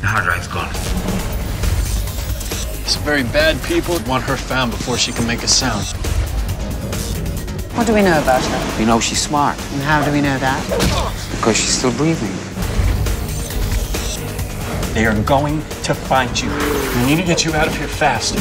The hard drive's gone. Some very bad people want her found before she can make a sound. What do we know about her? We know she's smart And how do we know that? because she's still breathing. They are going to find you. We need to get you out of here fast.